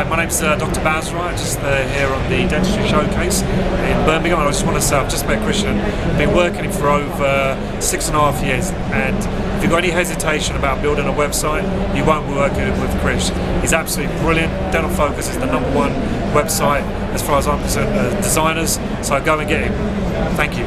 Hi, my name's uh, Dr. Basrai, just uh, here on the Dentistry Showcase in Birmingham. I just want to say I've just met Christian, I've been working for over six and a half years, and if you've got any hesitation about building a website, you won't be working with Chris. He's absolutely brilliant. Dental Focus is the number one website as far as I'm concerned, uh, designers, so go and get him. Thank you.